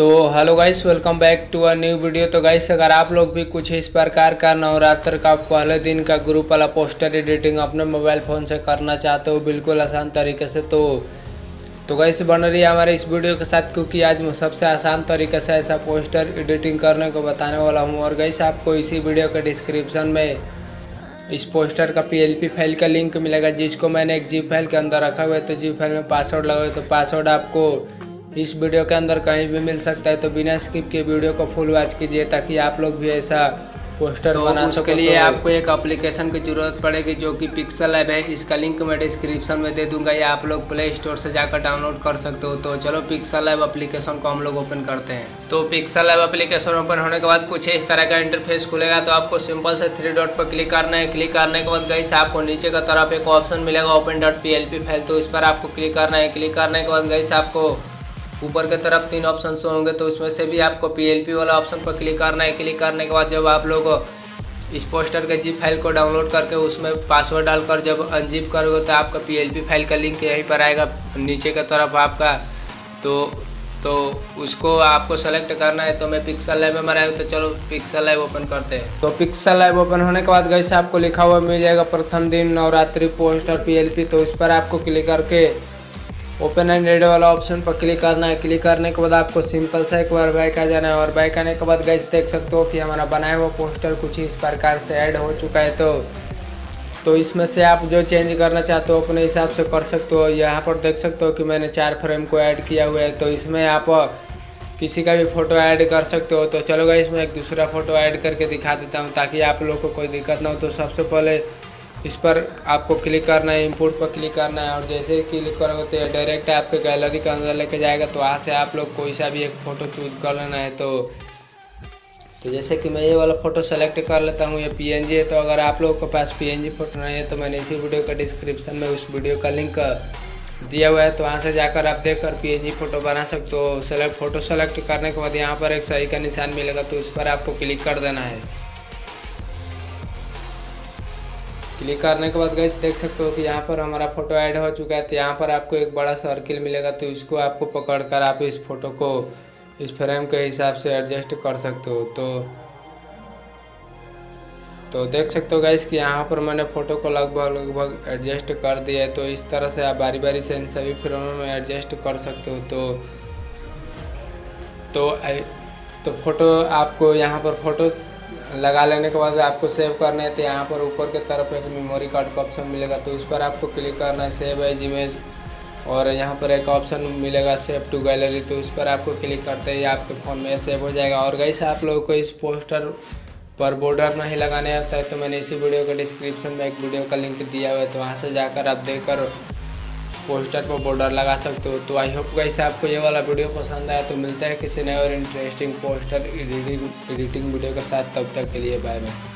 तो hello guys welcome back to a new video तो guys, अगर आप लोग भी कुछ इस प्रकार का नवरात्र का पहले दिन का ग्रुप वाला पोस्टर एडिटिंग अपने मोबाइल फ़ोन से करना चाहते हो, बिल्कुल आसान तरीके से तो तो गाइस, बन रही है हमारे इस वीडियो के साथ, क्योंकि आज मैं सबसे आसान तरीके से ऐसा पोस्टर एडिटिंग करने को बताने वाला हूँ। और गाइस, आपको इसी वीडियो के डिस्क्रिप्शन में इस पोस्टर का पीएलपी फ़ाइल का लिंक मिलेगा, जिसको मैंने एक जी फ़ाइल के अंदर रखा हुआ है। तो जी फ़ाइल में पासवर्ड लगा हुआ है तो पासवर्ड आपको इस वीडियो के अंदर कहीं भी मिल सकता है तो बिना स्किप के वीडियो को फुल वॉच कीजिए ताकि आप लोग भी ऐसा पोस्टर तो बना उसके सको लिए तो। आपको एक एप्लीकेशन की ज़रूरत पड़ेगी जो कि पिक्सल ऐप है। इसका लिंक मैं डिस्क्रिप्शन में दे दूँगा या आप लोग प्ले स्टोर से जाकर डाउनलोड कर सकते हो। तो चलो पिक्सल ऐप एप्लीकेशन को हम लोग ओपन करते हैं। तो पिक्सल ऐप एप्लीकेशन ओपन होने के बाद कुछ इस तरह का इंटरफेस खुलेगा तो आपको सिंपल से थ्री डॉट पर क्लिक करना है। क्लिक करने के बाद गई से आपको नीचे का तरफ़ एक ऑप्शन मिलेगा ओपन डॉट पी फ़ाइल तो इस पर आपको क्लिक करना है। क्लिक करने के बाद गई से आपको ऊपर की तरफ़ तीन ऑप्शन शो होंगे तो उसमें से भी आपको पीएलपी वाला ऑप्शन पर क्लिक करना है। क्लिक करने के बाद जब आप लोग इस पोस्टर के जिप फ़ाइल को डाउनलोड करके उसमें पासवर्ड डालकर जब अनजिप करोगे तो आपका पीएलपी फ़ाइल का लिंक यहीं पर आएगा, नीचे की तरफ़ आपका। तो तो उसको आपको सेलेक्ट करना है तो मैं पिक्सल लाइव में हूँ तो चलो पिक्सल लैब ओपन करते हैं। तो पिक्सल लाइव ओपन होने के बाद गई आपको लिखा हुआ मिल जाएगा प्रथम दिन नवरात्रि पोस्टर पीएलपी तो इस पर आपको क्लिक करके ओपन एंड रेड वाला ऑप्शन पर क्लिक करना है। क्लिक करने के बाद आपको सिंपल सा एक बार बैक आ जाना है। और बैक आने के बाद गैस देख सकते हो कि हमारा बनाया हुआ पोस्टर कुछ इस प्रकार से ऐड हो चुका है तो। तो इसमें से आप जो चेंज करना चाहते हो, अपने हिसाब से कर सकते हो। यहाँ पर देख सकते हो कि मैंने चार फ्रेम को ऐड किया हुआ है। तो इसमें आप किसी का भी फ़ोटो ऐड कर सकते हो। तो चलो गई इसमें एक दूसरा फ़ोटो ऐड करके दिखा देता हूँ ताकि आप लोग को कोई दिक्कत ना हो। तो सबसे पहले इस पर आपको क्लिक करना है इंपोर्ट पर क्लिक करना है, और जैसे ही क्लिक करोगे तो डायरेक्ट आपके गैलरी के अंदर लेके जाएगा। तो वहाँ से आप लोग कोई सा भी एक फ़ोटो चूज़ कर लेना है तो। तो जैसे कि मैं ये वाला फ़ोटो सेलेक्ट कर लेता हूँ, ये पीएनजी है तो अगर आप लोगों के पास पीएनजी फ़ोटो नहीं है तो मैंने इसी वीडियो का डिस्क्रिप्शन में उस वीडियो का लिंक दिया हुआ है। तो वहाँ से जाकर आप देखकर पीएनजी फ़ोटो बना सकते हो। सेलेक्ट फ़ोटो सेलेक्ट करने के बाद यहाँ पर एक सही का निशान मिलेगा तो उस पर आपको क्लिक कर देना है। क्लिक करने के बाद गई देख सकते हो कि यहाँ पर हमारा फ़ोटो ऐड हो चुका है। तो यहाँ पर आपको एक बड़ा सर्किल मिलेगा तो इसको आपको पकड़ कर आप इस फ़ोटो को इस फ्रेम के हिसाब से एडजस्ट कर सकते हो। तो तो देख सकते हो गाइस कि यहाँ पर मैंने फ़ोटो को लगभग लगभग एडजस्ट कर दिया है। तो इस तरह से आप बारी बारी से इन सभी फ्रेमों में एडजस्ट कर सकते हो। तो तो तो फ़ोटो आपको यहाँ पर फ़ोटो लगा लेने के बाद आपको सेव करना है तो यहाँ पर ऊपर की तरफ़ एक मेमोरी कार्ड का ऑप्शन मिलेगा। तो इस पर आपको क्लिक करना है सेव एज इमेज और यहाँ पर एक ऑप्शन मिलेगा सेव टू गैलरी तो इस पर आपको क्लिक करते ही आपके फ़ोन में सेव हो जाएगा। और गई आप लोगों को इस पोस्टर पर बॉर्डर नहीं लगाने आता है तो मैंने इसी वीडियो के डिस्क्रिप्शन में एक वीडियो का लिंक दिया हुआ है तो वहाँ से जाकर आप देखकर पोस्टर पर बॉर्डर लगा सकते हो। तो आई होप गाइस आपको ये वाला वीडियो पसंद आया तो मिलता है किसी नए और interesting poster editing editing video के साथ। तब तक के लिए बाय बाय